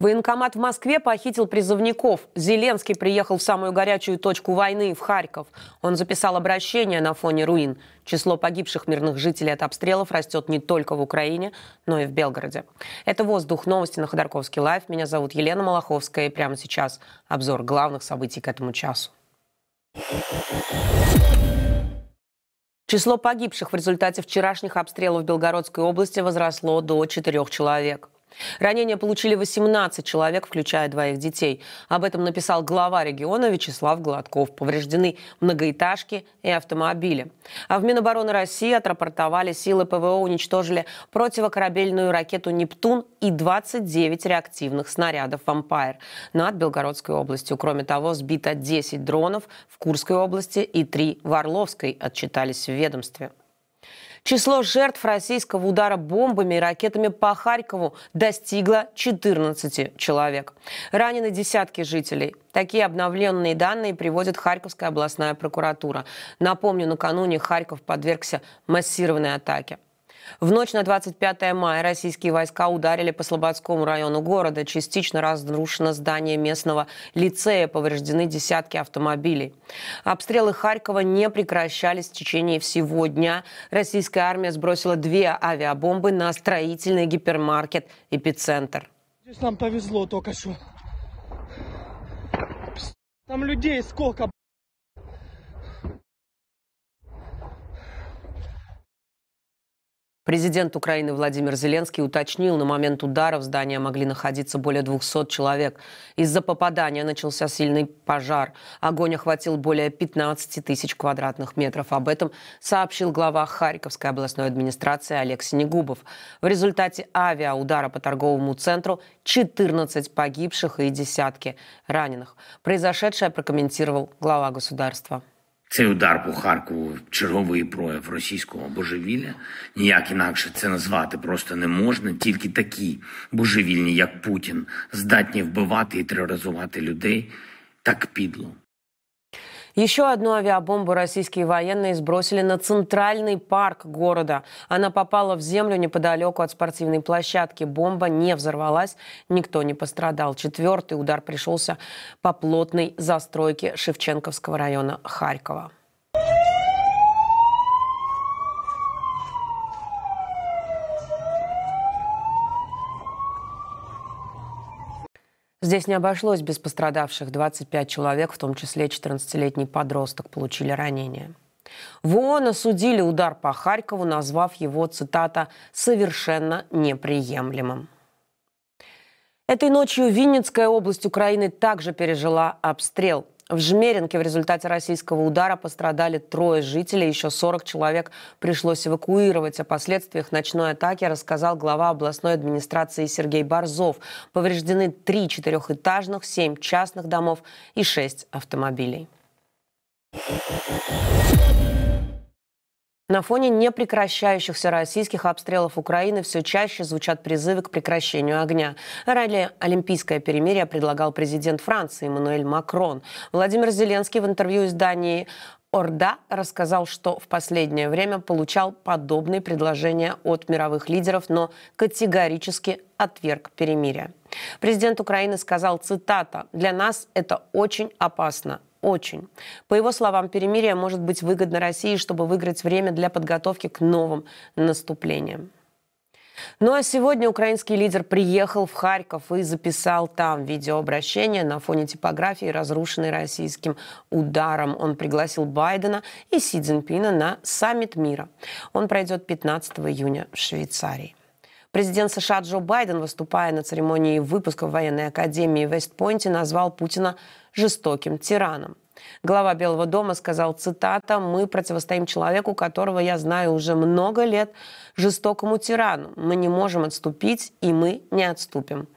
Военкомат в Москве похитил призывников. Зеленский приехал в самую горячую точку войны, в Харьков. Он записал обращение на фоне руин. Число погибших мирных жителей от обстрелов растет не только в Украине, но и в Белгороде. Это «Воздух. Новости» на Ходорковский Live. Меня зовут Елена Малаховская. И прямо сейчас обзор главных событий к этому часу. Число погибших в результате вчерашних обстрелов в Белгородской области возросло до четырех человек. Ранения получили 18 человек, включая двоих детей. Об этом написал глава региона Вячеслав Гладков. Повреждены многоэтажки и автомобили. А в Минобороны России отрапортовали, силы ПВО уничтожили противокорабельную ракету «Нептун» и 29 реактивных снарядов «Вампайр» над Белгородской областью. Кроме того, сбито 10 дронов в Курской области и 3 в Орловской, отчитались в ведомстве. Число жертв российского удара бомбами и ракетами по Харькову достигло 14 человек. Ранены десятки жителей. Такие обновленные данные приводит Харьковская областная прокуратура. Напомню, накануне Харьков подвергся массированной атаке. В ночь на 25 мая российские войска ударили по Слободскому району города. Частично разрушено здание местного лицея, повреждены десятки автомобилей. Обстрелы Харькова не прекращались в течение всего дня. Российская армия сбросила две авиабомбы на строительный гипермаркет «Эпицентр». Здесь нам повезло только что. Там людей сколько, Президент Украины Владимир Зеленский уточнил, на момент удара в здании могли находиться более 200 человек. Из-за попадания начался сильный пожар. Огонь охватил более 15 тысяч квадратных метров. Об этом сообщил глава Харьковской областной администрации Олег Синегубов. В результате авиаудара по торговому центру 14 погибших і десятки раненых. Произошедшее прокомментировал глава государства. Цей удар по Харкову черговий прояв російського божевілля. Ніяк інакше це назвати просто не можна. Тільки такі божевільні, як Путін, здатні вбивати і тероризувати людей так підло. Еще одну авиабомбу российские военные сбросили на центральный парк города. Она попала в землю неподалеку от спортивной площадки. Бомба не взорвалась, никто не пострадал. Четвертый удар пришелся по плотной застройке Шевченковского района Харькова. Здесь не обошлось без пострадавших. 25 человек, в том числе 14-летний подросток, получили ранения. В ООН осудили удар по Харькову, назвав его, цитата, «совершенно неприемлемым». Этой ночью Винницкая область Украины также пережила обстрел. В Жмеринке в результате российского удара пострадали трое жителей, еще 40 человек пришлось эвакуировать. О последствиях ночной атаки рассказал глава областной администрации Сергей Борзов. Повреждены три четырехэтажных, семь частных домов и шесть автомобилей. На фоне непрекращающихся российских обстрелов Украины все чаще звучат призывы к прекращению огня. Ранее олимпийское перемирие предлагал президент Франции Эммануэль Макрон. Владимир Зеленский в интервью издании Орда рассказал, что в последнее время получал подобные предложения от мировых лидеров, но категорически отверг перемирие. Президент Украины сказал, цитата, «Для нас это очень опасно. Очень. По его словам, перемирие может быть выгодно России, чтобы выиграть время для подготовки к новым наступлениям. Ну а сегодня украинский лидер приехал в Харьков и записал там видеообращение на фоне типографии, разрушенной российским ударом. Он пригласил Байдена и Си Цзиньпина на саммит мира. Он пройдет 15 июня в Швейцарии. Президент США Джо Байден, выступая на церемонии выпуска в военной академии в Вестпойнте, назвал Путина жестоким тираном. Глава Белого дома сказал, цитата, «Мы противостоим человеку, которого я знаю уже много лет, жестокому тирану. Мы не можем отступить, и мы не отступим».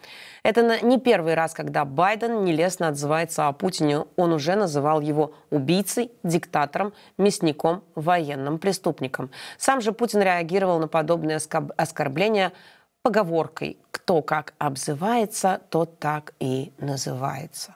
Это не первый раз, когда Байден нелестно отзывается о Путине. Он уже называл его убийцей, диктатором, мясником, военным преступником. Сам же Путин реагировал на подобные оскорбления поговоркой «Кто как обзывается, тот так и называется».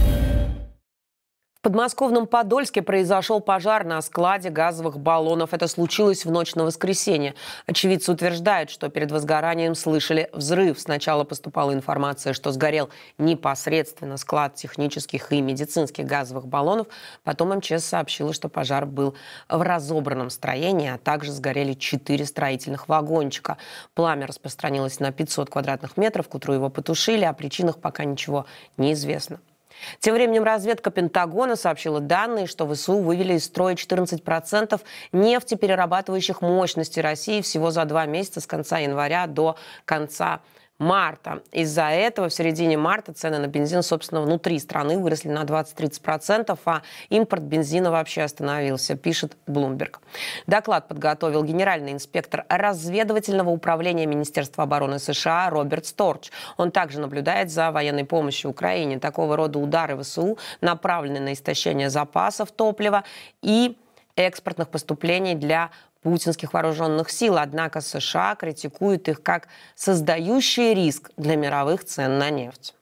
В подмосковном Подольске произошел пожар на складе газовых баллонов. Это случилось в ночь на воскресенье. Очевидцы утверждают, что перед возгоранием слышали взрыв. Сначала поступала информация, что сгорел непосредственно склад технических и медицинских газовых баллонов. Потом МЧС сообщила, что пожар был в разобранном строении, а также сгорели четыре строительных вагончика. Пламя распространилось на 500 квадратных метров. К утру его потушили. О причинах пока ничего не известно. Тем временем разведка Пентагона сообщила данные, что ВСУ вывели из строя 14% нефтеперерабатывающих мощностей России всего за два месяца с конца января до конца марта. Из-за этого в середине марта цены на бензин, собственно, внутри страны выросли на 20-30%, а импорт бензина вообще остановился, пишет Bloomberg. Доклад подготовил генеральный инспектор разведывательного управления Министерства обороны США Роберт Сторч. Он также наблюдает за военной помощью Украине. Такого рода удары ВСУ направлены на истощение запасов топлива и экспортных поступлений для путинских вооруженных сил, однако США критикуют их как создающие риск для мировых цен на нефть.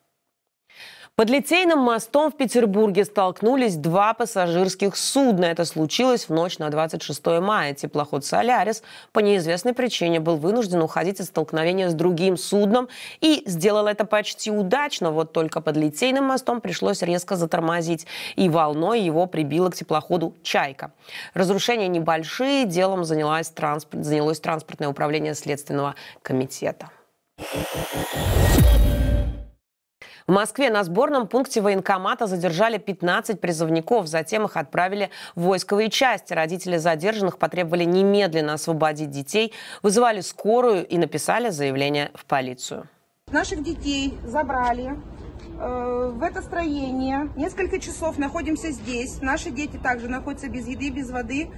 Под Литейным мостом в Петербурге столкнулись два пассажирских судна. Это случилось в ночь на 26 мая. Теплоход «Солярис» по неизвестной причине был вынужден уходить от столкновения с другим судном и сделал это почти удачно. Вот только под Литейным мостом пришлось резко затормозить, и волной его прибило к теплоходу «Чайка». Разрушения небольшие, делом занялось, транспорт, занялось транспортное управление Следственного комитета. В Москве на сборном пункте военкомата задержали 15 призывников. Затем их отправили в войсковые части. Родители задержанных потребовали немедленно освободить детей, вызывали скорую и написали заявление в полицию. Наших детей забрали э, в это строение. Несколько часов находимся здесь. Наши дети также находятся без еды, без воды,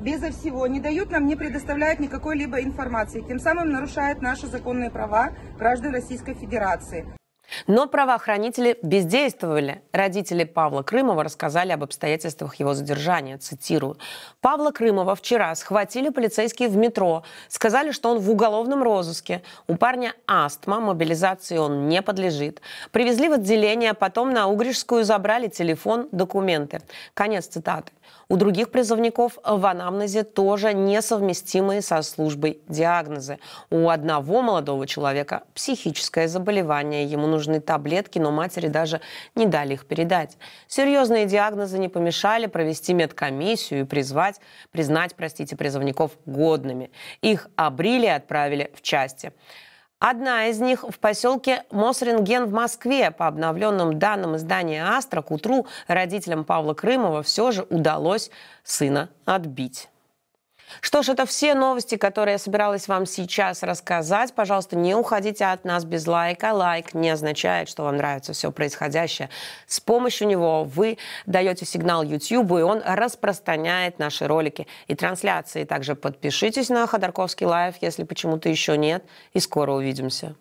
безо всего. Не дают нам, не предоставляют никакой либо информации. Тем самым нарушают наши законные права граждан Российской Федерации. Но правоохранители бездействовали. Родители Павла Крымова рассказали об обстоятельствах его задержания. Цитирую. «Павла Крымова вчера схватили полицейские в метро. Сказали, что он в уголовном розыске. У парня астма, мобилизации он не подлежит. Привезли в отделение, потом на Угришскую забрали телефон, документы». Конец цитаты. У других призывников в анамнезе тоже несовместимые со службой диагнозы. У одного молодого человека психическое заболевание. Ему нужны таблетки, но матери даже не дали их передать. Серьезные диагнозы не помешали провести медкомиссию и призвать, признать, простите, призывников годными. Их обрили и отправили в части. Одна из них в поселке Мосренген в Москве. По обновленным данным издания «Астра» к утру родителям Павла Крымова все же удалось сына отбить. Что ж, это все новости, которые я собиралась вам сейчас рассказать. Пожалуйста, не уходите от нас без лайка. Лайк не означает, что вам нравится все происходящее. С помощью него вы даете сигнал YouTube, и он распространяет наши ролики и трансляции. Также подпишитесь на Ходорковский Live, если почему-то еще нет, и скоро увидимся.